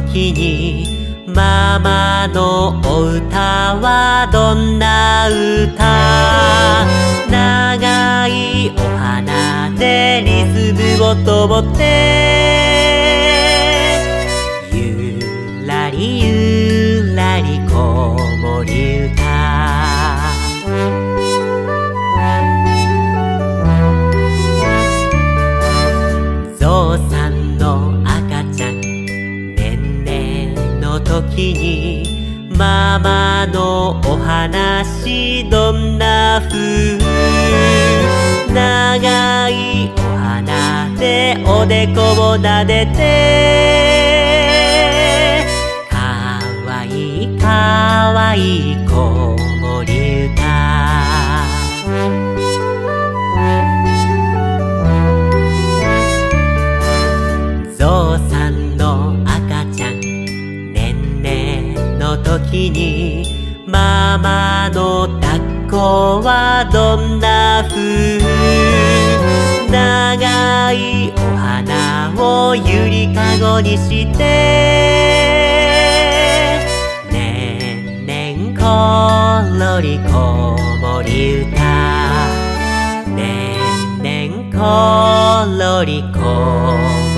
時にママのお歌はどんな歌？長いお花でリズムをとぼって時にママのお話どんな風？長いお花でおでこをなでて時にママの抱っこはどんな風長いお花をゆりかごにしてねんねんころり子守歌ねんねんころり子守